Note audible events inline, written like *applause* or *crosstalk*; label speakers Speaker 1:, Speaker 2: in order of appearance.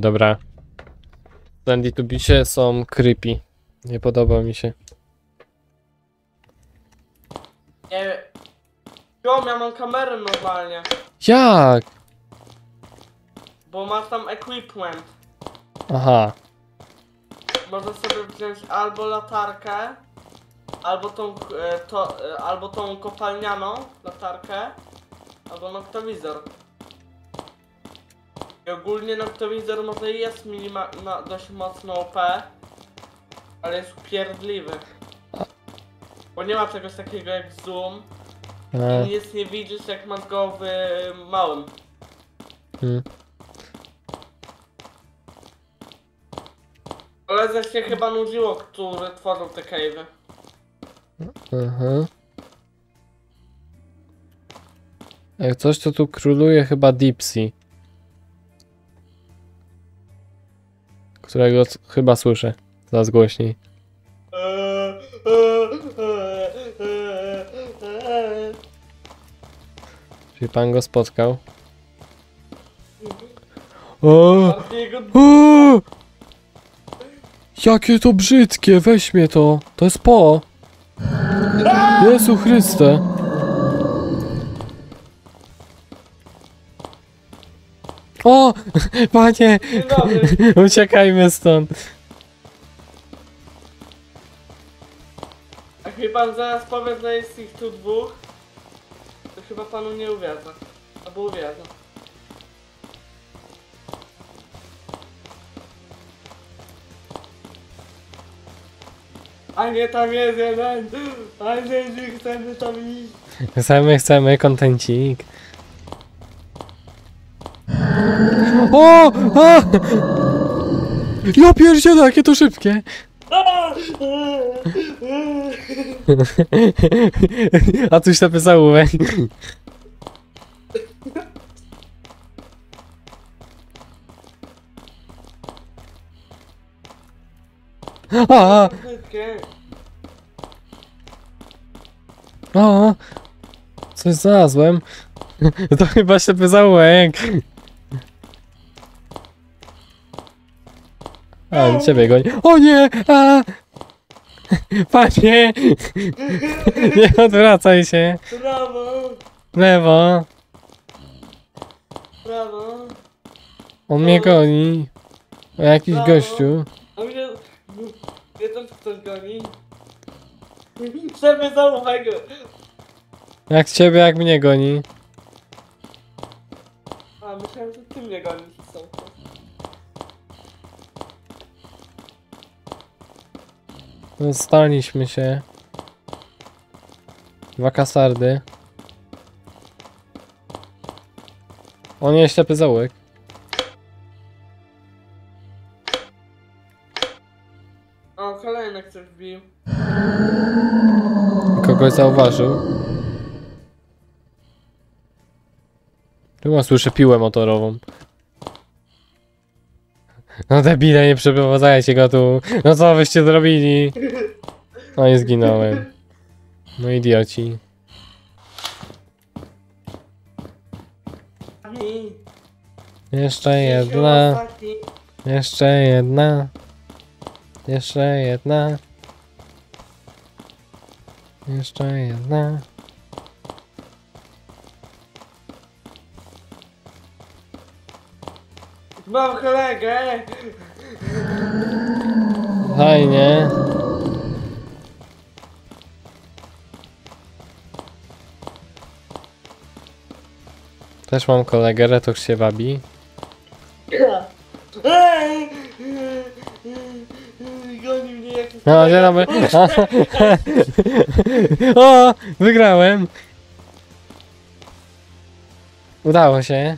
Speaker 1: Dobra. Sandy tu bicie są creepy. Nie podoba mi się.
Speaker 2: Nie wiem. Ja mam kamerę normalnie,
Speaker 1: Jak?
Speaker 2: bo masz tam equipment.
Speaker 1: Aha.
Speaker 2: Można sobie wziąć albo latarkę, albo tą, e, to, e, albo tą kopalnianą latarkę, albo noktowizor. I ogólnie noktowizor może jest minima, na, dość mocno OP, ale jest upierdliwy. Bo nie ma czegoś takiego jak zoom
Speaker 1: A,
Speaker 2: i nic nie widzisz jak masz go w małym.
Speaker 1: hmm.
Speaker 2: Ale się chyba nudziło, który tworzył te cave'y.
Speaker 1: Aha. Jak coś to tu króluje chyba Dipsy. Którego chyba słyszę. Coraz głośniej. Czy pan go spotkał? O! O! Jakie to brzydkie, weź mnie to. To jest po. Jezu Chryste. O! *laughs* Panie! Uciekajmy stąd.
Speaker 2: Jak mi pan zaraz powie, że jest ich tu dwóch, to chyba panu nie uwierzę. Albo uwierzę. A nie, tam jest jeden! A nie, nie chcemy tam iść!
Speaker 1: Chcemy, chcemy, kontencik. O! A! Ja pierdzielę, jakie to szybkie. A tu ślepy zaułek. A, a, coś znalazłem. To chyba ślepy zaułek. A, on ciebie goni. O nie! A! Panie! Nie odwracaj się.
Speaker 2: Brawo!
Speaker 1: Lewo.
Speaker 2: Brawo!
Speaker 1: On mnie goni. O jakiś
Speaker 2: Brawo.
Speaker 1: gościu.
Speaker 2: A mnie... Mnie też ktoś goni. Żeby zauważyć.
Speaker 1: Jak ciebie, jak mnie goni.
Speaker 2: A, myślałem, że ty mnie gonisz.
Speaker 1: Staliśmy się. Dwa kasardy. O nie, ślepy zaułek.
Speaker 2: O, kolejny ktoś wbił.
Speaker 1: Kogoś zauważył. Chyba słyszę piłę motorową. No debile, nie przeprowadzajcie go tu. No co wyście zrobili? No i zginąłem. No idioci. Jeszcze jedna. Jeszcze jedna. Jeszcze jedna. Jeszcze jedna.
Speaker 2: Mam kolegę!
Speaker 1: Fajnie. Też mam kolegę, Retox się wabi.
Speaker 2: Ej! Goni mnie jakiś
Speaker 1: No, dzień dobry. *laughs* O, wygrałem. Udało się.